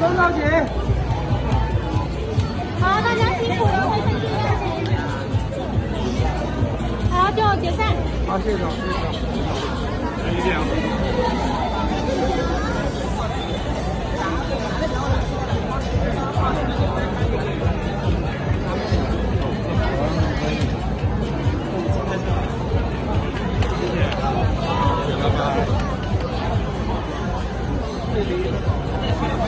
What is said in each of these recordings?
真着急！好，大家辛苦了，好，就解散。好，谢谢，谢谢。再见。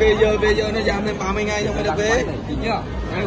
bây giờ bây giờ nó giảm lên 30 ngày không phải được về dạ,